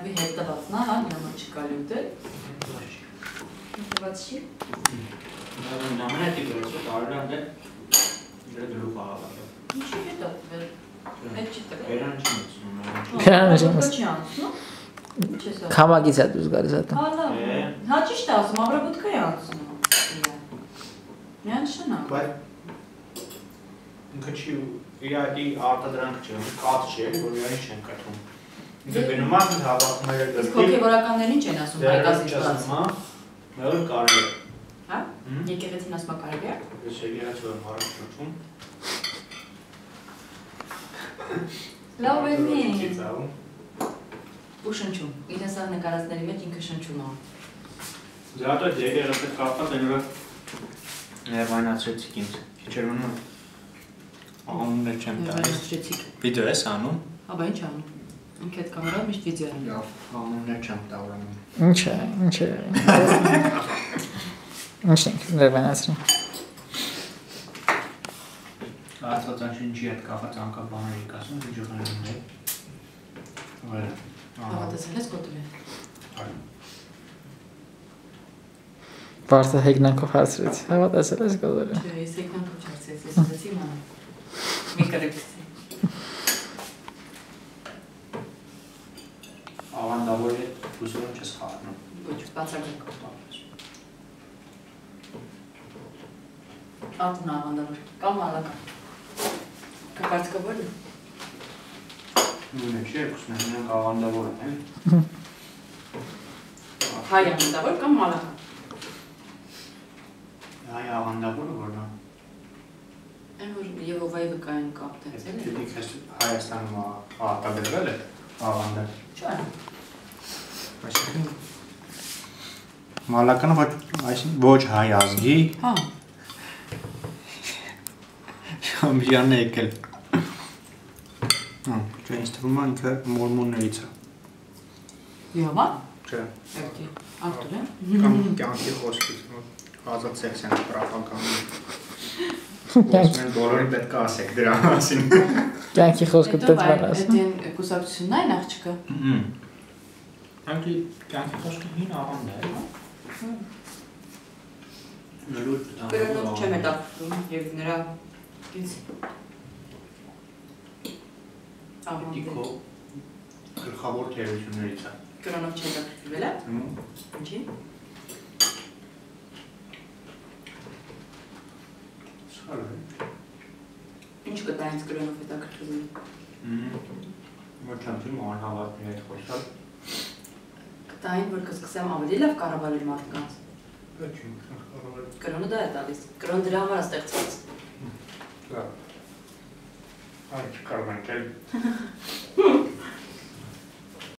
հետևածն է, հա, նամա չկա լյուտել։ Հետևած չի։ Նամանետի գրեցը տարրան դե դե գլուխ աղավը։ Ինչի հետ է տվել։ Այդ չի տվել։ Վերան չի մտցնում։ Քան չի ասում։ Քամագից է դուրս գալիս հա։ Հա, Է։ Հա, ճիշտ է ասում, ապրաբուտկա է անցնում։ Միանշանակ։ Բայց ինքը չի իրակի արտադրանք չէ, կաթ չէ, որ իրեն չեն կտրում։ Ինքը գնում է հավաքում է Իսկ հոգեվորականներն ինչ են ասում հայկազի բաց։ Դեռ մեղր կարելի է։ Հա։ Եկեղեցին ասма կարելի է։ Ես եկեղեցի եմ հարց շրջում։ Լավ է մի։ Ու շնչում։ Իրենց ա նկարածների մեջ ինքը շնչում է։ Դրա հետ եկեղեցի կապված են որ ներվայնացրեցիք ինձ։ Քիչ էր մնում։ Անունը չեմ տալիս։ Վերջեցիք։ Վիդեո ես անում։ Հա, բա ինչ անում։ Ինքը այդ կամերան միշտ վիդեո անում։ Լավ, անունը չեմ տա ուրեմն։ Ինչ է, ինչ է։ Ինչ ենք, վերբանացրին։ Ասածան ինչի հետ կապած անկա բաներ եք ասում, ուղղանում է։ Ոյ։ Հավատացել ես կոտրել։ Բարթը հեգնանքով հարցրեց։ Հավատացել ես գոլորը։ Չէ, ես եկան փոչարցես, ես ասեցի մանա։ Մի կրեպսի։ Ավանդավոր է ուսումը չես խառնում։ Ոչ, բացակայքով։ Ատուն ավանդավոր։ Կամ ալակա։ Կապարցկավոր է։ Նույնը չէ, ուսումը նրանք ավանդավոր են։ Հայ ավանդավոր կամ ալակա։ Այ ավանդավորը որն է։ Այն որ Եհովայի վկային կապտենց Եթե էլի։ դուք Հայաստանում արտադրվել եք ավանդը։ Չէ։ Այսինքն մալականը ոչ այսինքն ոչ հայ ազգի Հա։ շամբիոնը եկել։ Հա, չէ, ինձ թվում է ինքը մորմոններից է։ Եհովա։ Չէ, Էրտի։ Արտուր է։ կամ կյանքի խոսքից ազատ սեքս են պրապականում։ Ոնց մենք բոլորին պետք է ասեք դրա մասին։ Կյանքի խոսքը դեպքան ասում։ Այդ կուսակցությունն այն աղջիկը։ Անկի կյանքի խոսքը հին ավանդ է, հա։ Նորույթ Կրոնով չեմ հետաքրքրում եւ նրա ինձ Դիքո գլխավոր թերություններից է։ կրոնով չեմ հետաքրքրվել է։ Ինչի։ Սարը։ Ինչ կտա ինձ կրոնով հետաքրքրվել։ Ոչ չեմ անհավատի հետ խոսալ։ Կտա այն որ կսկսեմ ավելի լավ կառավարել մարդկանց։ կարող։ Կրոնը դա է տալիս։ Կրոն դրա համար է ստեղծված։ Լավ։ Այ չկարողանք էլ։